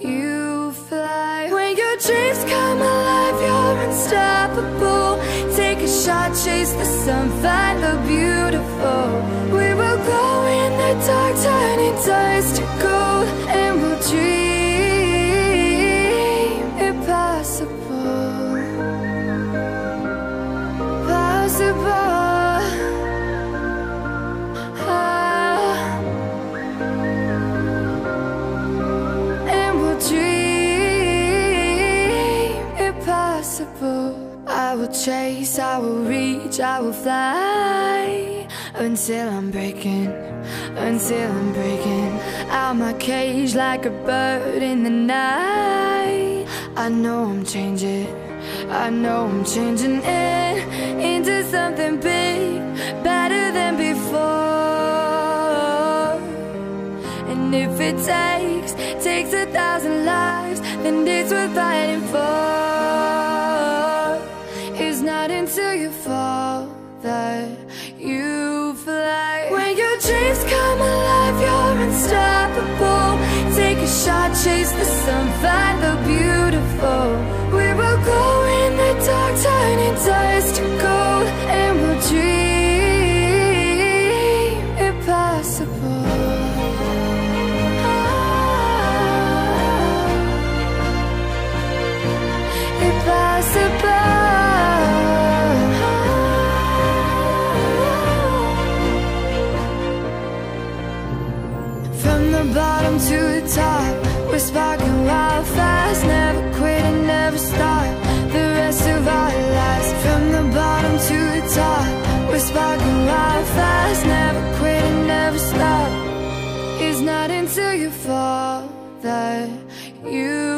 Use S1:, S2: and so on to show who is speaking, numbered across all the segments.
S1: you fly. When your dreams come alive, you're unstoppable. Take a shot, chase the sun, find the beautiful. Impossible. I will chase, I will reach, I will fly until I'm breaking, until I'm breaking out my cage like a bird in the night. I know I'm changing. I know I'm changing it into something big, better than before. And if it takes, takes a thousand lives, then it's worth fighting for. It's not until you fall that you fly. When your dreams come alive, you're unstoppable. Take a shot, chase the sun, find the beautiful. We will go in the dark, turning dust to gold, bottom to the top, we're sparking wild fast. Never quit and never stop. The rest of our lives. From the bottom to the top, we're sparking wild fast. Never quit and never stop. It's not until you fall that you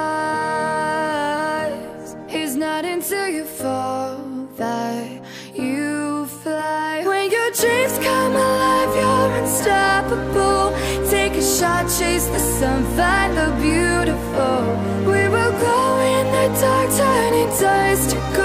S1: Not until you fall that you fly. When your dreams come alive, you're unstoppable. Take a shot, chase the sun, find the beautiful. We will glow in the dark, turning dust to gold.